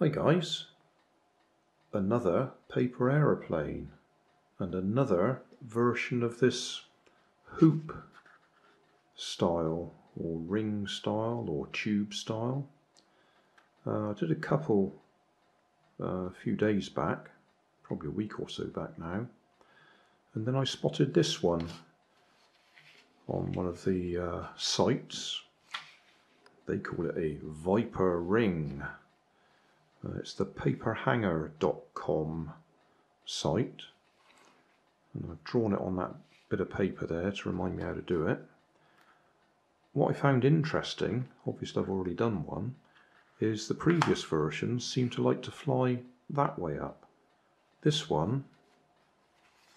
Hi guys, another paper aeroplane and another version of this hoop style or ring style or tube style. Uh, I did a couple uh, a few days back, probably a week or so back now, and then I spotted this one on one of the uh, sites. They call it a Viper ring. Uh, it's the paperhangar.com site and I've drawn it on that bit of paper there to remind me how to do it. What I found interesting, obviously I've already done one, is the previous versions seem to like to fly that way up. This one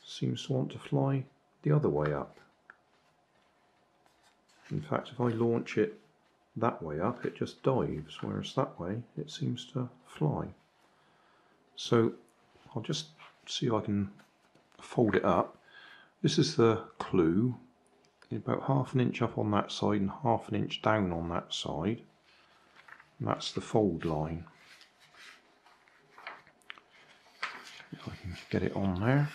seems to want to fly the other way up. In fact, if I launch it that way up it just dives whereas that way it seems to fly. So I'll just see if I can fold it up. This is the clue. About half an inch up on that side and half an inch down on that side. And that's the fold line. If I can get it on there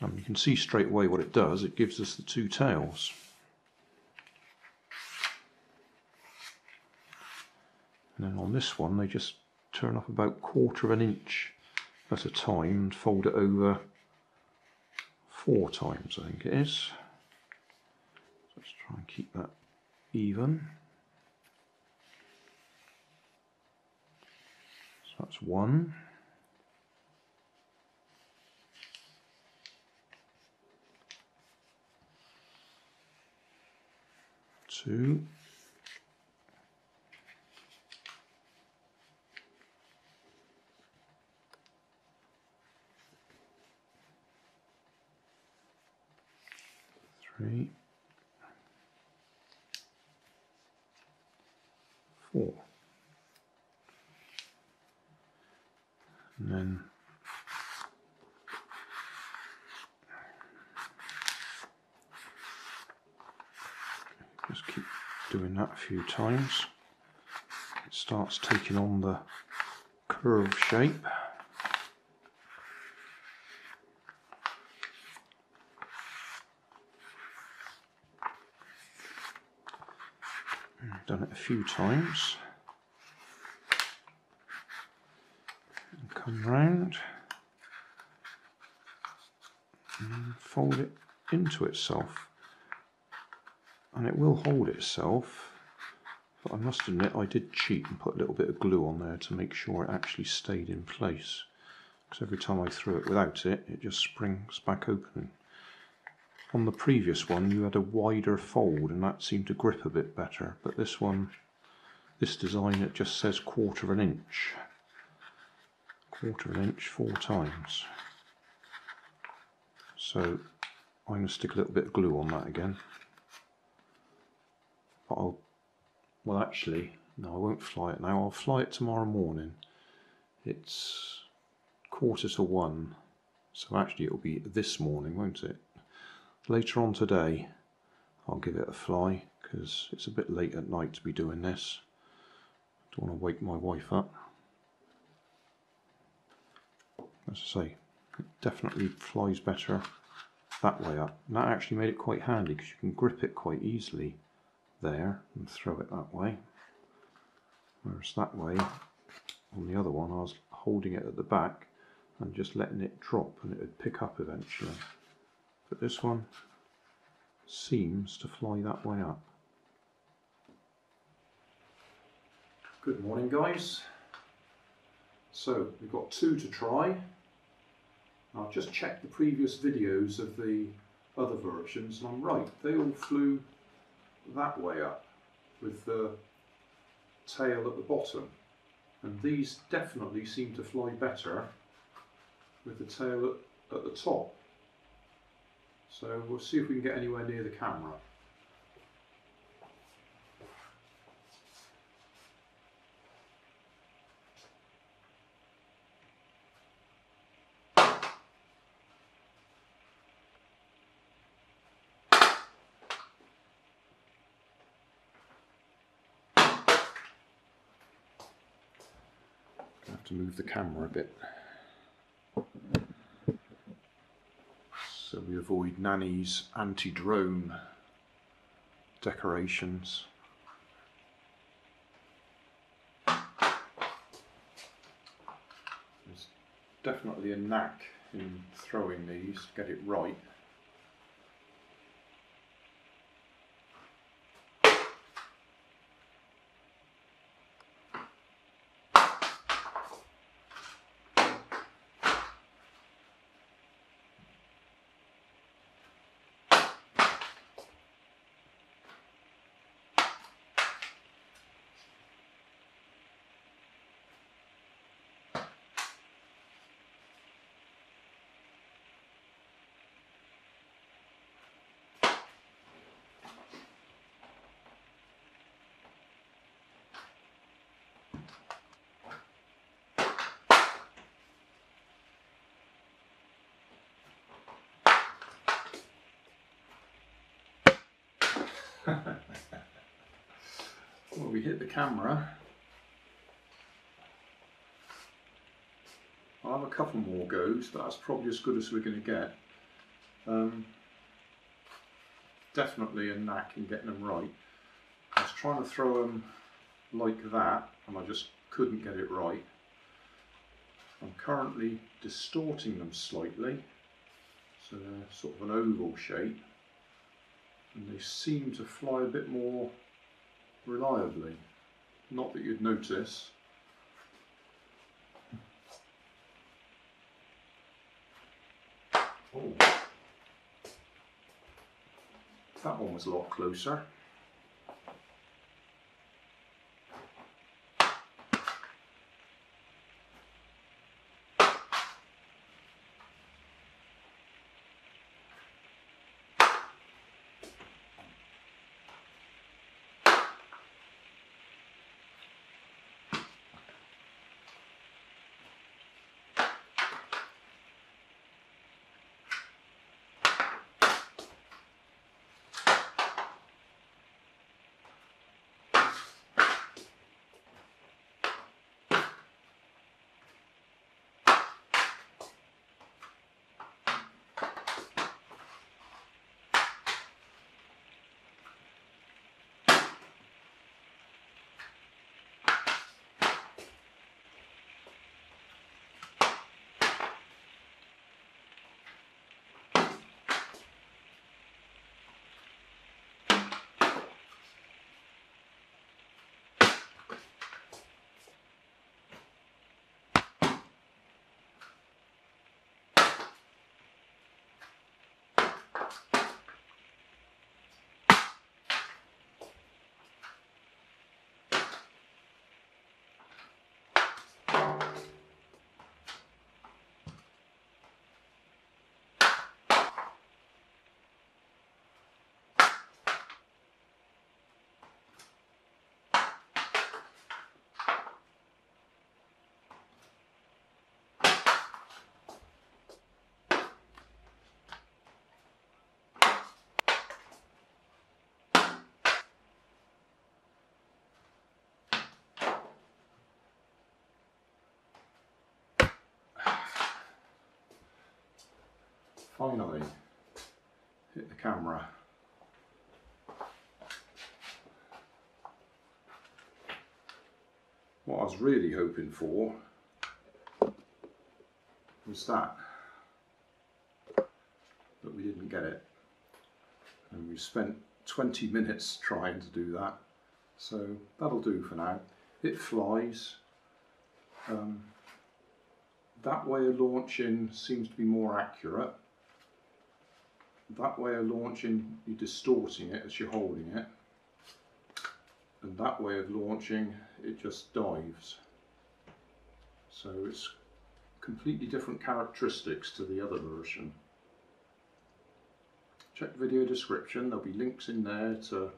And you can see straight away what it does, it gives us the two tails. And then on this one they just turn up about quarter of an inch at a time and fold it over four times I think it is. Let's try and keep that even. So that's one. Two, three, four. And then Just keep doing that a few times. It starts taking on the curve shape. Done it a few times. And come round and fold it into itself and it will hold itself but I must admit I did cheat and put a little bit of glue on there to make sure it actually stayed in place because every time I threw it without it it just springs back open. On the previous one you had a wider fold and that seemed to grip a bit better but this one, this design it just says quarter of an inch. Quarter of an inch four times. So I'm going to stick a little bit of glue on that again. But I'll, well actually, no I won't fly it now, I'll fly it tomorrow morning. It's quarter to one, so actually it'll be this morning, won't it? Later on today, I'll give it a fly, because it's a bit late at night to be doing this. Don't want to wake my wife up. As I say, it definitely flies better that way up. And that actually made it quite handy because you can grip it quite easily there and throw it that way. Whereas that way, on the other one, I was holding it at the back and just letting it drop and it would pick up eventually. But this one seems to fly that way up. Good morning guys. So we've got two to try. I've just checked the previous videos of the other versions and I'm right, they all flew that way up with the tail at the bottom. And these definitely seem to fly better with the tail at, at the top. So we'll see if we can get anywhere near the camera to move the camera a bit. So we avoid Nanny's anti-drone decorations. There's definitely a knack in throwing these to get it right. well, we hit the camera. I'll have a couple more goes, but that's probably as good as we're going to get. Um, definitely a knack in getting them right. I was trying to throw them like that, and I just couldn't get it right. I'm currently distorting them slightly, so they're sort of an oval shape and they seem to fly a bit more reliably. Not that you'd notice. Oh. That one was a lot closer. Finally hit the camera. What I was really hoping for was that, but we didn't get it. And we spent 20 minutes trying to do that. So that'll do for now. It flies. Um, that way of launching seems to be more accurate that way of launching, you're distorting it as you're holding it. And that way of launching, it just dives. So it's completely different characteristics to the other version. Check the video description, there'll be links in there to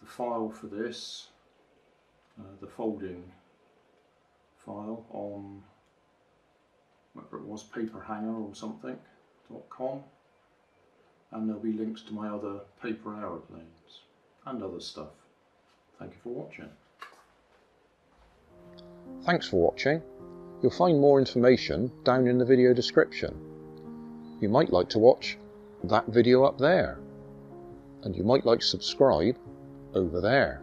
the file for this, uh, the folding file on whatever it was, paperhangar or something, dot .com and there'll be links to my other paper aeroplanes and other stuff. Thank you for watching. Thanks for watching. You'll find more information down in the video description. You might like to watch that video up there, and you might like to subscribe over there.